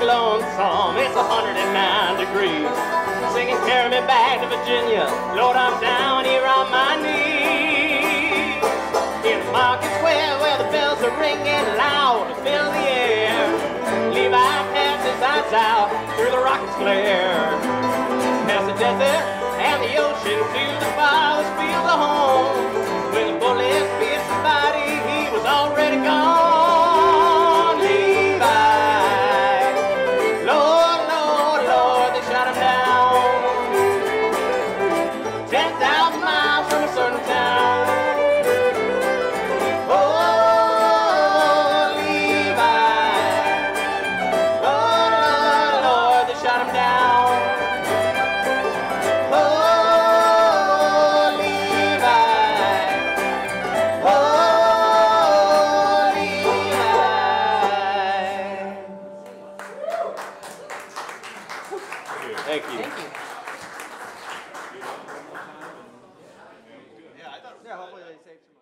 lonesome. It's 109 degrees. Singing, carry me back to Virginia. Lord, I'm down here on my knees. In market square where the bells are ringing loud, to fill the air. Levi passes eyes out through the rocket's glare. Past the desert and the ocean to the home. Thank you. Thank you. Yeah, I thought, yeah, hopefully they saved some.